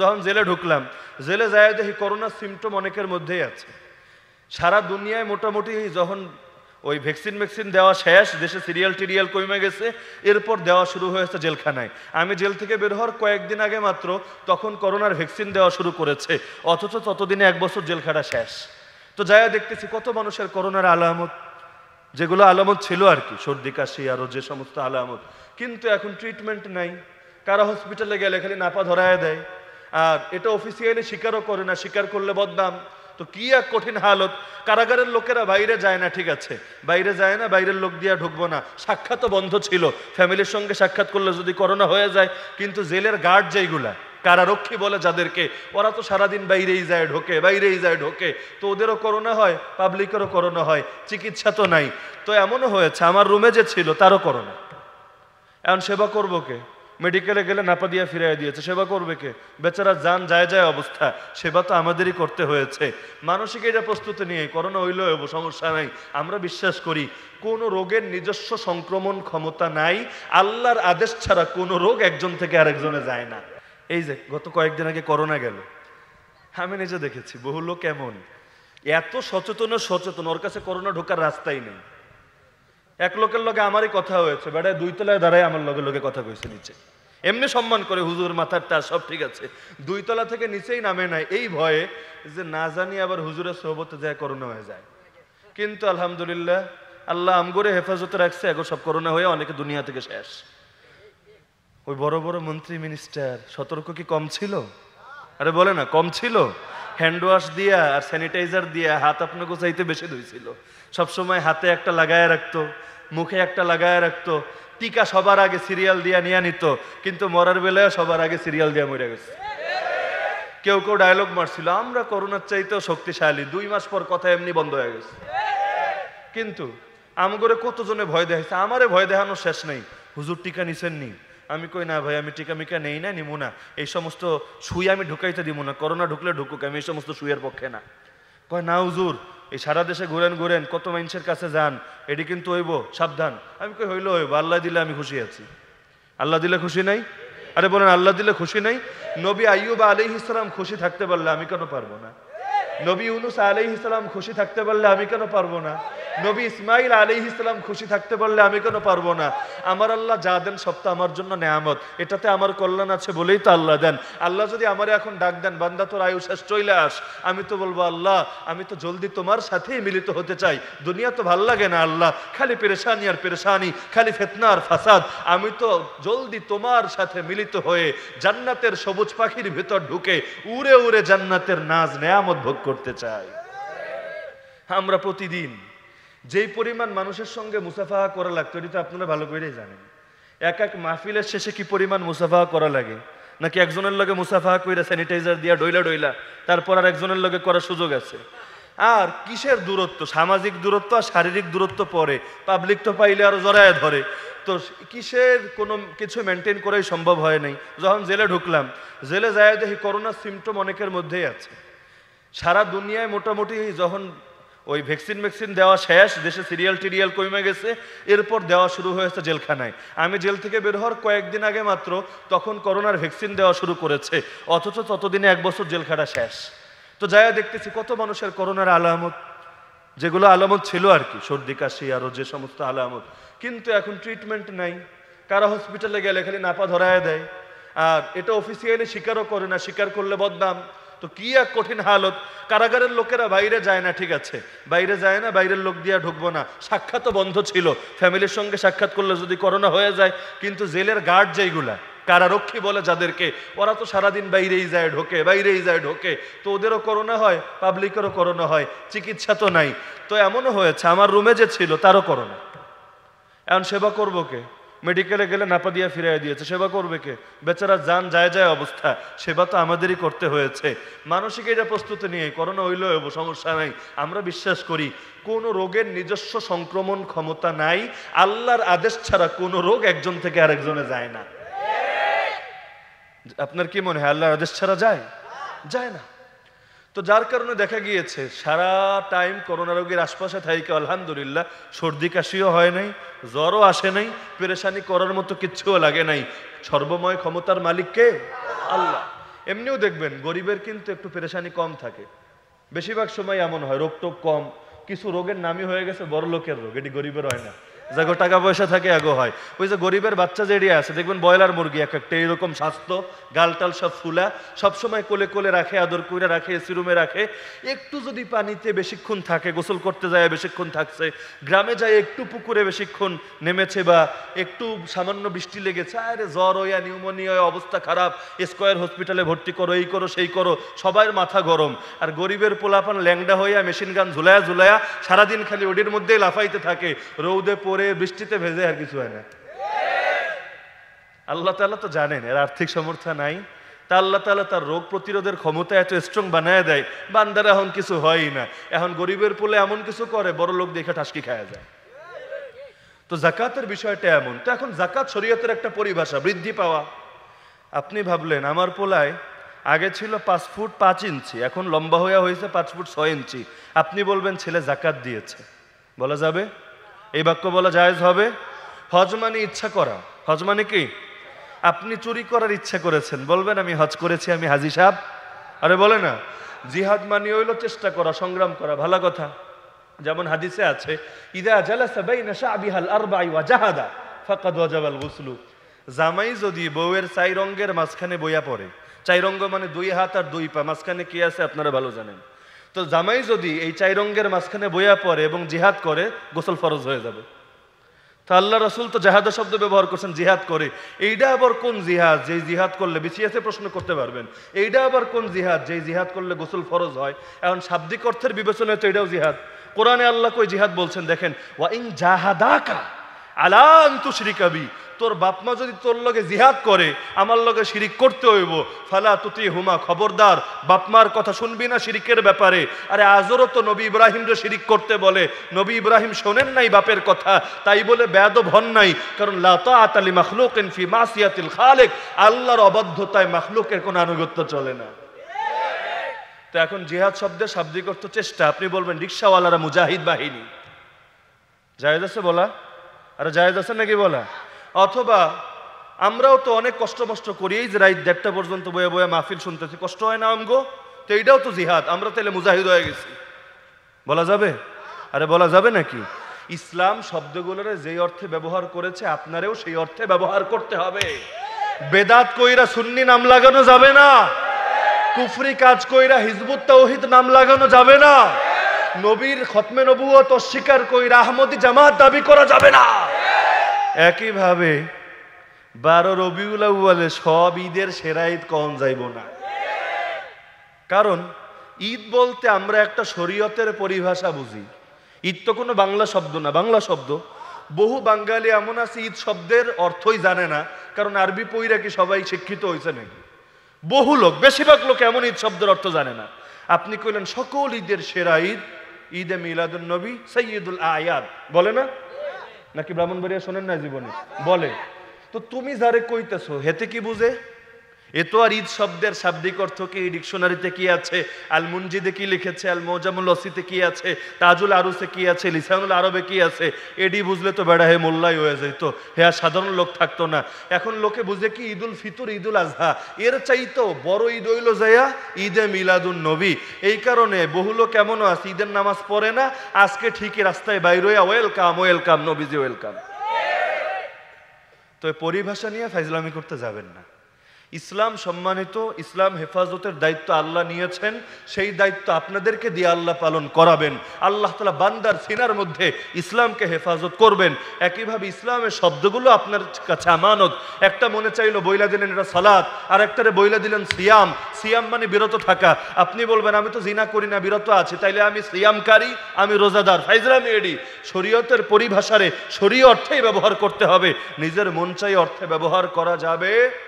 যখন জেলে ঢুকলাম, জেলে যায় দেখি করোনার সিমটম অনেকের মধ্যেই আছে। সারা দুনিয়ায় মোটামুটি যখন ওই ভ্যাকসিন ভ্যাকসিন দেওয়া শেষ, দেশে সিরিয়াল টিরিয়াল কমে গেছে, এরপর দেওয়া শুরু হয়েছে জেলখানায়। আমি জেল থেকে বের হওয়ার কয়েকদিন আগে মাত্র তখন করোনার ভ্যাকসিন দেওয়া শুরু করেছে, অথচ ততদিনে এক বছর জেলখানা শেষ। তো যায়া দেখতেছি কত মানুষের করোনার আলামত, যেগুলো আলামত ছিল আর কি, সর্দি, কাশি আরও যে সমস্ত আলামত। কিন্তু এখন ট্রিটমেন্ট নাই। কারা হসপিটালে গেলে খালি নাপা ধরায় দেয়। আর এটা অফিসিয়ালি স্বীকারও করে না, স্বীকার করলে বদনাম। তো কি এক কঠিন হালত? কারাগারের লোকেরা বাইরে যায় না, ঠিক আছে। বাইরে যায় না, বাইরের লোক দিয়ে ঢুকবো না। সাক্ষাৎও বন্ধ ছিল। ফ্যামিলির সঙ্গে সাক্ষাৎ করলে যদি করোনা হয়ে যায়, কিন্তু জেলের গার্ড যেইগুলা, কারারক্ষী বলে যাদেরকে, ওরা তো সারাদিন বাইরেই যায় ঢোকে, বাইরেই যায় ঢোকে। তো ওদেরও করোনা হয় পাবলিকেরও করোনা হয়, চিকিৎসা তো নাই। তো এমনও হয়েছে, আমার রুমে যে ছিল, তারও করোনা। এখন সেবা করব কে? মেডিকেলে গেলে নাপা দিয়ে ফিরাই দিয়েছে। সেবা করবে কে? বেচারা যান যায় যায় অবস্থা। সেবা তো আমাদেরই করতে হয়েছে। মানসিক এটা প্রস্তুতি নিয়ে করোনা হইব, সমস্যা নাই। আমরা বিশ্বাস করি কোন রোগের নিজস্ব সংক্রমণ ক্ষমতা নাই। আল্লাহর আদেশ ছাড়া কোনো রোগ একজন থেকে আরেকজনে যায় না। এই যে গত কয়েকদিন আগে করোনা গেল। আমি নিজে দেখেছি বহু লোক এমন। এত সচেতন সচেতন ওর কাছে করোনা ঢোকার রাস্তাই নেই। এক লোকের লগে আমারই কথা হয়েছে, বেড়ায় দুই তলায় দাঁড়ায় আমার লগে লগে কথা কইছে নিচে। এমনি সম্মান করে হুজুর মাথার টা সব ঠিক আছে। দুই তলা থেকে নিচেই নামে নাই, এই ভয়ে যে না জানি আবার হুজুরের সোহবতে যায় করোনা হয়ে যায়। কিন্তু আলহামদুলিল্লাহ, আল্লাহ আমগরে হেফাজতে রাখছে এখন সব করোনা হয়ে অনেকে দুনিয়া থেকে শেষ। ওই বড় বড় মন্ত্রী মিনিস্টার, সতর্ক কি কম ছিল? আরে বলে না, কম ছিল। হ্যান্ড ওয়াশ দিয়া আর স্যানিটাইজার দিয়া হাত আপনাকে চাইতে বেশি ধুইছিল। সবসময় হাতে একটা লাগায় রাখতো, মুখে একটা লাগায় রাখতো, টিকা সবার আগে সিরিয়াল দিয়া নিয়ে নিত, কিন্তু মরার বেলায় সবার আগে সিরিয়াল দিয়া মরে গেছে। কেউ কেউ ডায়লগ মারছিল, আমরা করোনার চাইতেও শক্তিশালী, দুই মাস পর কথা এমনি বন্ধ হয়ে গেছে। কিন্তু আমগরে কতজনে ভয় দেখাইছে? আমারে ভয় দেখানোর শেষ নেই। হুজুর টিকা নিছেন নি আমি কই, না ভাই, আমি টিকা মিকা নেই না, নিমু না। এই সমস্ত সুই আমি ঢুকাইতে দিব না, করোনা ঢুকলে ঢুকুক, আমি এই সমস্ত সুইয়ের পক্ষে না। কয়, না হুজুর, এই সারা দেশে ঘুরেন ঘুরেন, কত মানুষের কাছে যান, এটি কিন্তু হইব, সাবধান। আমি কই, হইল, হইব, আল্লাহ দিলে আমি খুশি আছি। আল্লাহ দিলে খুশি নাই? আরে বলেন, আল্লাহ দিলে খুশি নাই? নবী আইয়ুব আলাইহিস ইসলাম খুশি থাকতে পারলে আমি কেন পারব না? নবী ইউনুস আলাইহিস ইসলাম খুশি থাকতে পারলে আমি কেন পারব না? নবী ইসমাইল আলাইহিস ইসলাম খুশি থাকতে পারলে আমি কেন পারব না? আমার আল্লাহ যা দেন সব তো আমার জন্য নেয়ামত। এটাতে আমার কল্যাণ আছে বলেই তো আল্লাহ দেন। আল্লাহ যদি আমার এখন ডাক দেন, বান্দা তোর আয়ু শেষ চলে আস। আমি তো বলব, আল্লাহ, আমি তো জলদি তোমার সাথেই মিলিত হতে চাই। দুনিয়া তো ভালো লাগে না, আল্লাহ। খালি পেরেশানি আর পেরেশানি, খালি ফেতনা আর ফাসাদ। আমি তো জলদি তোমার সাথে মিলিত হয়ে জান্নাতের সবুজ পাখির ভেতর ঢুকে উড়ে উড়ে জান্নাতের নাজ নেয়ামত ভোগ করতে চাই। আমরা প্রতিদিন যেই পরিমাণ মানুষের সঙ্গে মুসাফাহা করা লাগতো, এটি তো আপনারা ভালো করেই জানেন। এক এক মাহফিলের শেষে কি পরিমাণ মুসাফাহা করা লাগে? নাকি একজনের লগে মুসাফাহা কইরা স্যানিটাইজার দিয়া ডইলা ডইলা তারপর আর একজনের লগে করার সুযোগ আছে? আর কিসের দূরত্ব? সামাজিক দূরত্ব আর শারীরিক দূরত্ব পরে। পাবলিক তো পাইলে আরও জড়ায় ধরে। তো কিসের কোনো কিছু মেনটেন করাই সম্ভব হয় নাই। যখন জেলে ঢুকলাম, জেলে যায় দেখি করোনার সিমটম অনেকের মধ্যেই আছে। সারা দুনিয়ায় মোটামুটি যখন ওই ভ্যাকসিন ভ্যাকসিন দেওয়া শেষ, দেশে সিরিয়াল টিরিয়াল কমে গেছে, এরপর দেওয়া শুরু হয়েছে জেলখানায়। আমি জেল থেকে বের হওয়ার কয়েকদিন আগে মাত্র তখন করোনার ভ্যাকসিন দেওয়া শুরু করেছে, অথচ ততদিনে এক বছর জেলখানা শেষ। তো যায়া দেখতেছি কত মানুষের করোনার আলামত, যেগুলো আলামত ছিল আর কি, সর্দি, কাশি আরও যে সমস্ত আলামত। কিন্তু এখন ট্রিটমেন্ট নাই, কারা হসপিটালে গেলে খালি নাপা ধরায় দেয়। আর এটা অফিসিয়ালি স্বীকারও করে না, স্বীকার করলে বদনাম। তো কি এক কঠিন হালত? কারাগারের লোকেরা বাইরে যায় না, ঠিক আছে। বাইরে যায় না, বাইরের লোক দিয়ে ঢুকবো না। সাক্ষাৎও বন্ধ ছিল। ফ্যামিলির সঙ্গে সাক্ষাৎ করলে যদি করোনা হয়ে যায়, কিন্তু জেলের গার্ড যেইগুলা, কারারক্ষী বলে যাদেরকে, ওরা তো সারাদিন বাইরেই যায়, ঢোকে, বাইরেই যায়, ঢোকে। তো ওদেরও করোনা হয়, পাবলিকেরও করোনা হয়, চিকিৎসা তো নাই। তো এমনও হয়েছে, আমার রুমে যে ছিল, তারও করোনা। এখন সেবা করব কে? মেডিকেলে গেলে নাপা দিয়ে ফিরাই দিয়েছে। সেবা করবে কে? বেচারা যান যায় যায় অবস্থা। সেবা তো আমাদেরই করতে হয়েছে। মানসিক এটা প্রস্তুতি নিয়ে করোনা হইলেও সমস্যা নাই। আমরা বিশ্বাস করি, কোন রোগের নিজস্ব সংক্রমণ ক্ষমতা নাই। আল্লাহর আদেশ ছাড়া কোনো রোগ একজন থেকে আরেকজনে যায় না। আপনার কি মনে হয় আল্লাহর আদেশ ছাড়া যায়? যায় না। তো যার কারণে দেখা গিয়েছে, সারা টাইম করোনা রোগীর আশপাশে থাইকে, আলহামদুলিল্লাহ, সর্দি কাশিও হয় নাই। জ্বরও আসে নাই, পেরেশানি করার মতো কিচ্ছুও লাগে নাই। সর্বময় ক্ষমতার মালিককে আল্লাহ। এমনিও দেখবেন, গরিবের কিন্তু একটু পেরেশানি কম থাকে। বেশিরভাগ সময় এমন হয় রোগ টোগ কম। কিছু রোগের নামই হয়ে গেছে বড় লোকের রোগ, এটি গরিবের হয় না। যাগো, টাকা পয়সা থাকে, আগো হয়। ওই যে গরিবের বাচ্চা যে এরিয়া আছে, দেখবেন ব্রয়লার মুরগি এক একটা, এইরকম স্বাস্থ্য গালটাল সব ফুলা সবসময় কোলে কোলে রাখে, আদর করে রাখে এসি রুমে রাখে। একটু যদি পানিতে বেশিক্ষণ থাকে, গোসল করতে যায়, বেশিক্ষণ থাকছে, গ্রামে যায় একটু পুকুরে বেশিক্ষণ নেমেছে বা একটু সামান্য বৃষ্টি লেগেছে, আরে জ্বর হইয়া, নিউমোনিয়া অবস্থা খারাপ, স্কোয়ার হসপিটালে ভর্তি করো, এই করো, সেই করো সবার মাথা গরম। আর গরিবের পোলাপান ল্যাংডা হইয়া, মেশিন গান ঝুলায়া ঝুলায়া সারাদিন খালি ওডির মধ্যেই লাফাইতে থাকে, রৌদে পরে বৃষ্টিতে ভেজে আর কিছু হয় না। আল্লাহ তাআলা তো জানেন, এর আর্থিক সমর্থা নাই। তা আল্লাহ তাআলা তার রোগ প্রতিরোধের ক্ষমতা এত স্ট্রং বানায় দেয়, বান্দারা এখন কিছু হয়ই না। এখন গরিবের পোলে এমন কিছু করে, বড় লোক দেখে ঠাসকি খায়া যায়। তো জাকাতের বিষয়টা এমন। তো এখন জাকাত শরীয়তের একটা পরিভাষা, বৃদ্ধি পাওয়া। আপনি ভাবলেন, আমার পোলায় আগে ছিল পাঁচ ফুট পাঁচ ইঞ্চি, এখন লম্বা হয়ে হয়েছে পাঁচ ফুট ছয় ইঞ্চি। আপনি বলবেন, ছেলে জাকাত দিয়েছে। বলা যাবে? এই বাক্য বলা জায়েজ হবে, হজ মানে ইচ্ছা করা। হজ মানে কি? আপনি চুরি করার ইচ্ছা করেছেন। বলবেন, আমি হজ করেছি, আমি হাজি সাহেব। আরে বলে না, জিহাদ মানে হইল চেষ্টা করা, সংগ্রাম করা, ভালো কথা। যেমন হাদিসে আছে জালাসা জাহাদা জামাই যদি বউয়ের চাই রঙ্গের মাঝখানে বইয়া পড়ে, চাই রঙ্গ মানে দুই হাত আর দুই পা, মাঝখানে কি আছে আপনারা ভালো জানেন? তো জামাই যদি এই চাই রঙ্গের মাঝখানে বইয়া পড়ে এবং জিহাদ করে, গোসল ফরজ হয়ে যাবে। তা আল্লাহ রসুল তো জাহাদ শব্দ ব্যবহার করছেন, জিহাদ করে। এইটা আবার কোন জিহাদ যেই জিহাদ করলে বিসিএসে প্রশ্ন করতে পারবেন এইটা আবার কোন জিহাদ যেই জিহাদ করলে গোসল ফরজ হয়? এখন শাব্দিক অর্থের বিবেচনায় তো এটাও জিহাদ। কোরআনে আল্লাহ কই জিহাদ বলছেন, দেখেন, ওয়া ইন জাহাদাকা আলান তুশরিকাবি তোর বাপমা যদি তোর লগে জিহাদ করে, আমার লগে শিরিক করতে হইব। ফালা তুতি হুমা খবরদার। বাপমার কথা শুনবি না শিরিকের ব্যাপারে। আরে আজরও তো নবী ইব্রাহিমরে শিরিক করতে বলে। নবী ইব্রাহিম শোনেন নাই বাপের কথা। তাই বলে বেয়াদব হন নাই। কারণ লাতা আতালি মাখলুকিন ফি মাসিয়াতিল খালেক। আল্লাহর অবাধ্যতায় মাখলুকের কোনো আনুগত্য চলে না। তো এখন জিহাদ শব্দের শাব্দিক অর্থ চেষ্টা। আপনি বলবেন, রিক্সাওয়ালারা মুজাহিদ বাহিনী। জায়েজ আছে বলা? আরে জায়েজ আছে নাকি বলা? অথবা আমরাও তো অনেক কষ্ট মষ্ট করি এই যে রাত দেড়টা পর্যন্ত বয়ে বয়ে মাহফিল শুনতেছি। কষ্ট হয় না আমগো? তো এইটাও তো জিহাদ। আমরা তাহলে মুজাহিদ হয়ে গেছি। বলা যাবে? আরে বলা যাবে নাকি? ইসলাম শব্দগুলোরে যেই অর্থে ব্যবহার করেছে, আপনারেও সেই অর্থে ব্যবহার করতে হবে। বেদাত কইরা সুন্নি নাম লাগানো যাবে না। কুফরি কাজ কইরা হিজবুত তাওহিদ নাম লাগানো যাবে না। নবীর খতমে নবুয়ত অস্বীকার কইরা আহমদি জামাত দাবি করা যাবে না। একইভাবে বারো রবিউল আউয়ালে সব ঈদের সেরা ঈদ কম যাইব না? কারণ ঈদ বলতে আমরা একটা শরীয়তের পরিভাষা বুঝি। ঈদ তো কোনো বাংলা শব্দ না, বাংলা শব্দ। বহু বাঙালি এমন আছে, ঈদ শব্দের অর্থই জানে না, কারণ আরবি পইরা কি সবাই শিক্ষিত হয়েছে নাকি? বহু লোক, বেশিরভাগ লোক এমন ঈদ শব্দের অর্থ জানে না। আপনি কইলেন, সকল ঈদের সেরা ঈদ ঈদে মিলাদুল নবী সৈয়দুল আয়াদ। বলে না? নাকি ব্রাহ্মণবাড়িয়া শোনেন না জীবনে? বলে। তো তুমি যারে কইতেছো, হেতে কি বুঝে? এ তো আর ঈদ শব্দের শাব্দিক অর্থ কি? ডিকশনারিতে কি আছে? আল মুনজিদে কি লিখেছে? আল মোজামুল অসিতে কি আছে? তাজুল আরুসে কি আছে? লিসানুল আরবে কি আছে? এডি বুঝলে তো বেড়া হে মোল্লাই হয়ে যেত হে আর সাধারণ লোক থাকতো না। এখন লোকে বুঝে কি? ঈদুল ফিতর, ঈদুল আজহা এর চাইতো বড় ঈদ হইল যাইয়া ঈদে মিলাদুন নবী। এই কারণে বহু লোক এমনও আছে, ঈদের নামাজ পড়ে না। আজকে ঠিকই রাস্তায় বাইর হইয়া, ওয়েলকাম ওয়েলকাম, নবীজি, ওয়েলকাম। তো পরিভাষা নিয়ে ফাইজলামি করতে যাবেন না। ইসলাম সম্মানিত, ইসলাম হেফাজতের দায়িত্ব আল্লাহ নিয়েছেন, সেই দায়িত্ব আপনাদেরকে দিয়ে আল্লাহ পালন করাবেন। আল্লাহ তালা বান্দার সিনার মধ্যে ইসলামকে হেফাজত করবেন। একইভাবে ইসলামের শব্দগুলো আপনার কাছে আমানত। একটা মনে চাইলো, বইলা দিলেন এটা সালাত আর একটারে বইলা দিলেন সিয়াম। সিয়াম মানে বিরত থাকা। আপনি বলবেন, আমি তো জিনা করি না, বিরত আছি। তাইলে আমি সিয়ামকারী, আমি রোজাদার। ফাইজলামি এডি, শরীয়তের পরিভাষারে শরীয় অর্থেই ব্যবহার করতে হবে। নিজের মন চাই অর্থে ব্যবহার করা যাবে।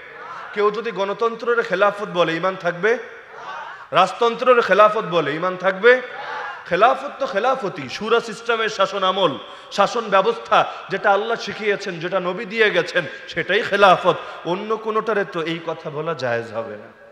কেউ যদি গণতন্ত্রের খেলাফত বলে, ইমান থাকবে? রাজতন্ত্রের খেলাফত বলে, ইমান থাকবে? খেলাফত তো খেলাফতি সুরা সিস্টেমের শাসন আমল, শাসন ব্যবস্থা, যেটা আল্লাহ শিখিয়েছেন, যেটা নবী দিয়ে গেছেন, সেটাই খেলাফত। অন্য কোনোটারে তো এই কথা বলা জায়েজ হবে না।